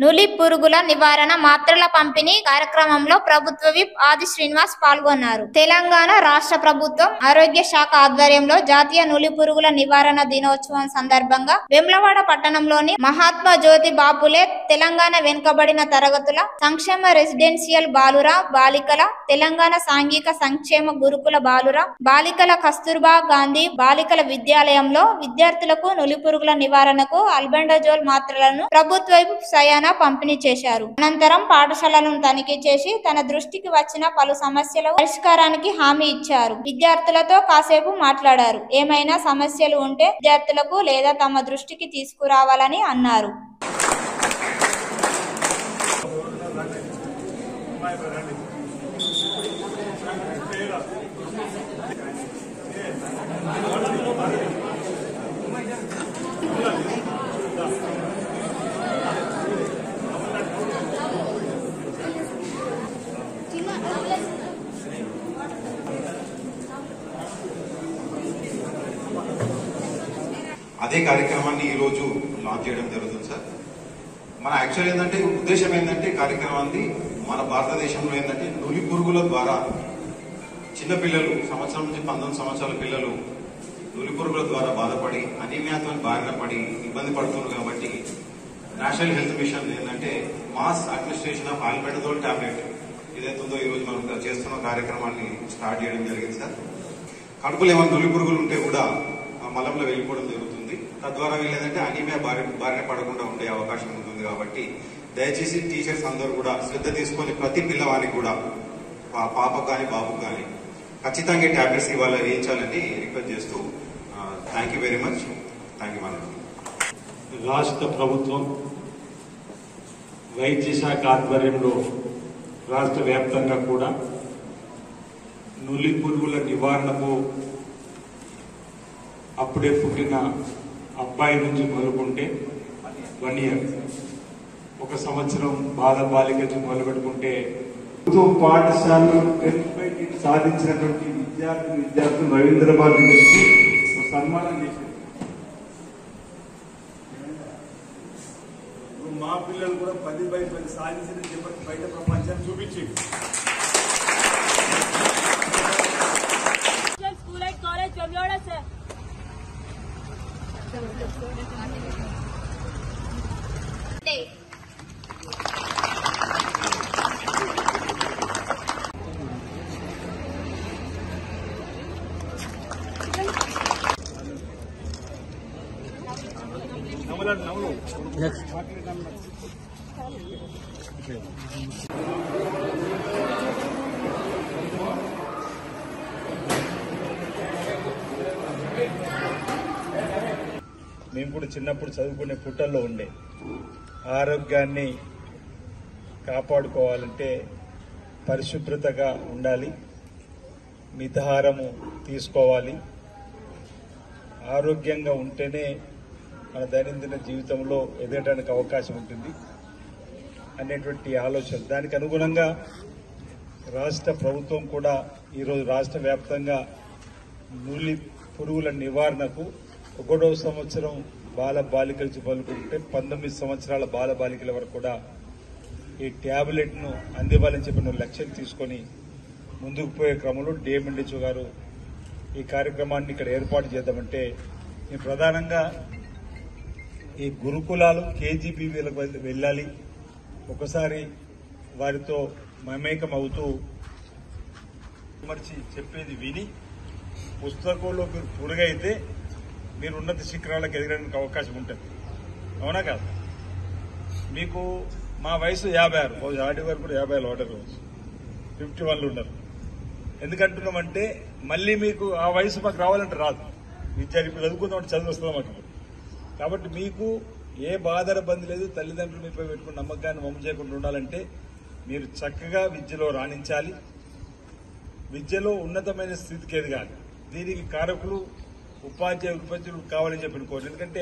నులి పురుగుల నివారణ మాత్రల పంపిణీ కార్యక్రమంలో ప్రభుత్వ విప్ ఆది శ్రీనివాస్ పాల్గొన్నారు. తెలంగాణ రాష్ట్ర ప్రభుత్వం ఆరోగ్య శాఖ ఆధ్వర్యంలో జాతీయ నులి పురుగుల నివారణ దినోత్సవం సందర్భంగా వెమ్లవాడ పట్టణంలోని మహాత్మా జ్యోతి బాపులే తెలంగాణ వెనుకబడిన తరగతుల సంక్షేమ రెసిడెన్షియల్ బాలుర బాలికల తెలంగాణ సాంఘిక సంక్షేమ గురుకుల బాలుర బాలికల కస్తూర్బా గాంధీ బాలికల విద్యాలయంలో విద్యార్థులకు నులి పురుగుల నివారణకు అల్బెండజోల్ మాత్రలను ప్రభుత్వ సయాన పంపిణీ చేశారు. అనంతరం పాఠశాలను తనిఖీ చేసి తన దృష్టికి వచ్చిన పలు సమస్యల పరిష్కారానికి హామీ ఇచ్చారు. విద్యార్థులతో కాసేపు మాట్లాడారు. ఏమైనా సమస్యలు ఉంటే విద్యార్థులకు లేదా తమ దృష్టికి తీసుకురావాలని అన్నారు. అదే కార్యక్రమాన్ని ఈరోజు లాంచ్ చేయడం జరుగుతుంది సార్. మన యాక్చువల్ ఏంటంటే ఉద్దేశం ఏంటంటే కార్యక్రమాన్ని మన భారతదేశంలో ఏంటంటే నులి పురుగుల ద్వారా చిన్నపిల్లలు సంవత్సరం నుంచి పంతొమ్మిది సంవత్సరాల పిల్లలు నులి పురుగుల ద్వారా బాధపడి అనీమియాతో బారిన పడి ఇబ్బంది పడుతున్నారు కాబట్టి నేషనల్ హెల్త్ మిషన్ ఏంటంటే mass administration of albendazole tablet ఏదైతే ఉందో ఈ రోజు మనం చేస్తున్న కార్యక్రమాన్ని స్టార్ట్ చేయడం జరిగింది సార్. కడుపులో ఏమైనా నులి పురుగులు ఉంటే కూడా మలంలో వెళ్ళిపోవడం జరుగుతుంది. తద్వారా వీళ్ళేదంటే అనీమియా బారి బారిన పడకుండా ఉండే అవకాశం ఉంటుంది కాబట్టి దయచేసి టీచర్స్ అందరూ కూడా శ్రద్ధ తీసుకొని ప్రతి పిల్లవానికి కూడా పాప పాపకు కానీ బాబుకు కానీ ఖచ్చితంగా ట్యాబ్లెట్స్ ఇవాళ వేయించాలని రిక్వెస్ట్ చేస్తూ thank you very much. Thank you madam రాష్ట్ర ప్రభుత్వం వైద్య శాఖ ఆధ్వర్యంలో రాష్ట్ర వ్యాప్తంగా కూడా నులి పురుగుల నివారణకు అప్పుడే పుట్టిన అబ్బాయి నుంచి మొదలుకుంటే వన్ ఇయర్ ఒక సంవత్సరం బాల బాలిక నుంచి మొదలుపెట్టుకుంటే పాఠశాలలో సాధించినటువంటి విద్యార్థి విద్యార్థులు రవీంద్రబాద్ యూనివర్సిటీ సన్మానం చేశారు. మా పిల్లలు కూడా పది బై పది సాధించిన బయట ప్రపంచాన్ని చూపించింది. మేము కూడా చిన్నప్పుడు చదువుకునే పుట్టల్లో ఉండే. ఆరోగ్యాన్ని కాపాడుకోవాలంటే పరిశుభ్రతగా ఉండాలి. మితహారము తీసుకోవాలి. ఆరోగ్యంగా ఉంటేనే మన దైనందిన జీవితంలో ఎదగడానికి అవకాశం ఉంటుంది అనేటువంటి ఆలోచన. దానికి అనుగుణంగా రాష్ట్ర ప్రభుత్వం కూడా ఈరోజు రాష్ట్ర వ్యాప్తంగా నూలి పురుగుల నివారణకు ఒకటో సంవత్సరం బాల బాలికల మొదలుకుంటే పంతొమ్మిది సంవత్సరాల బాల బాలికల వరకు కూడా ఈ ట్యాబ్లెట్ను అందివ్వాలని చెప్పిన లక్ష్యం తీసుకొని ముందుకు పోయే క్రమంలో డిఎంఎండిచు గారు ఈ కార్యక్రమాన్ని ఇక్కడ ఏర్పాటు చేద్దామంటే నేను ప్రధానంగా ఈ గురుకులాలు కేజీబీవీలకు వెళ్ళాలి. ఒకసారి వారితో మమేకం అవుతూ మర్చి చెప్పేది విని పుస్తకంలో మీరు పురుగైతే మీరు ఉన్నత శిఖరాలకు ఎదగడానికి అవకాశం ఉంటుంది. అవునా కాదు? మీకు మా వయసు యాభై ఆరు. ఆడి వరకు కూడా యాభై ఆరు కావచ్చు. ఫిఫ్టీ వన్లు ఉన్నారు. ఎందుకంటున్నామంటే మళ్ళీ మీకు ఆ వయసు మాకు రావాలంటే రాదు. విద్య ఇప్పుడు చదువుకుందామంటే చదువు వస్తుంది మాకు? కాబట్టి మీకు ఏ బాధ బంది లేదు. తల్లిదండ్రులు మీపై పెట్టుకున్న నమ్మకాన్ని మమ్మ చేయకుండా ఉండాలంటే మీరు చక్కగా విద్యలో రాణించాలి. విద్యలో ఉన్నతమైన స్థితికి ఎదగాలి. దీనికి కారకులు ఉపాధ్యాయ ఉపాధ్యులు కావాలని చెప్పిన కోరు ఎందుకంటే